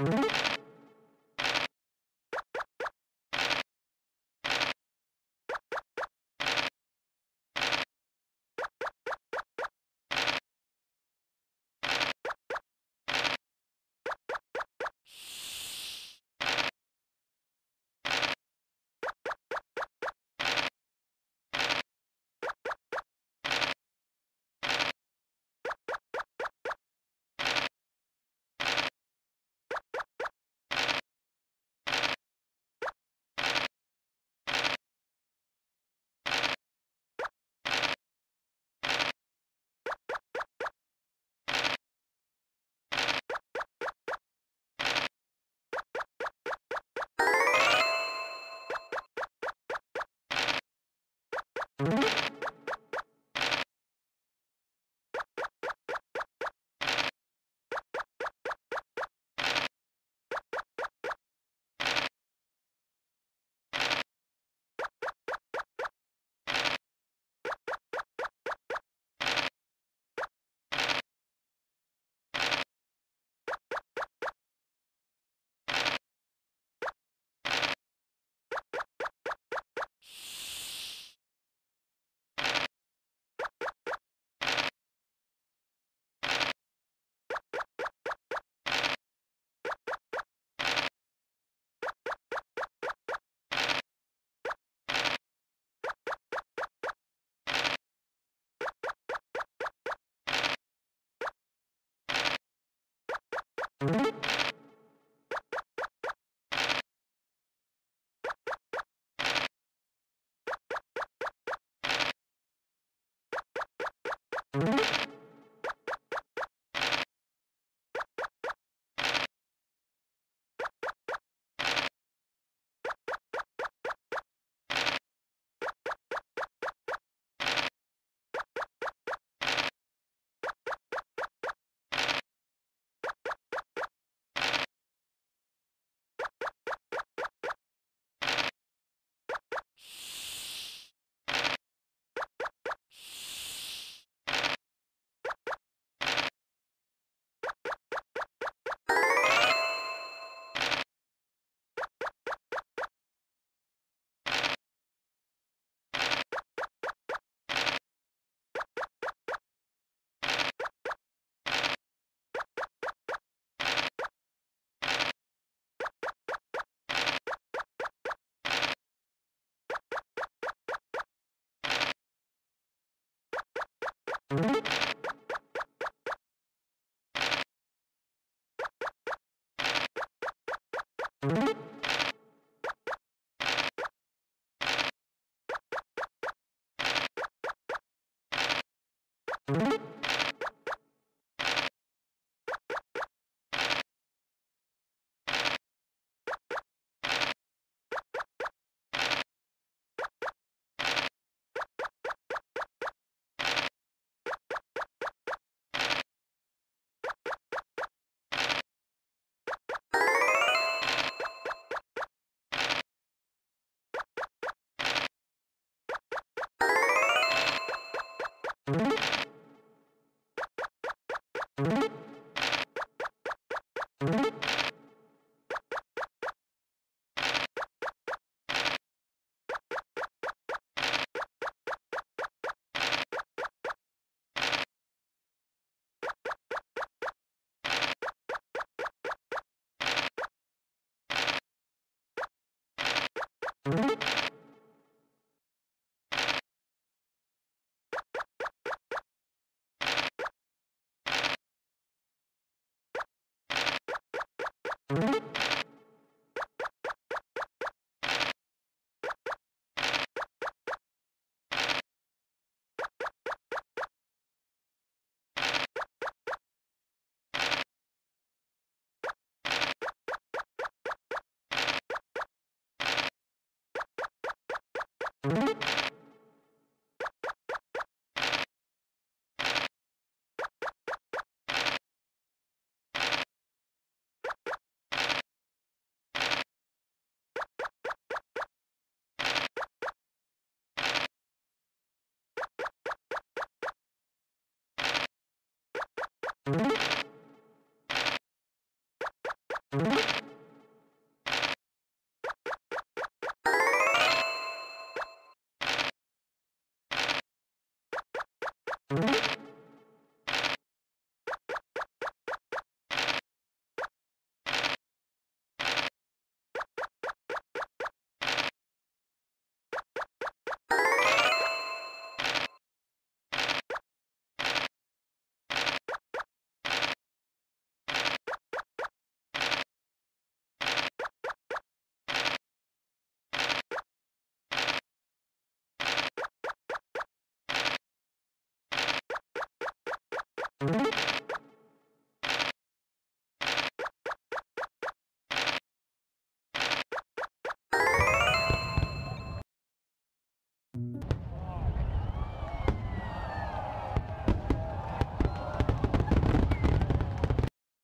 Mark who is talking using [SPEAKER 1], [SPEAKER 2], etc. [SPEAKER 1] you mm-hmm. you mm-hmm. you you you you you you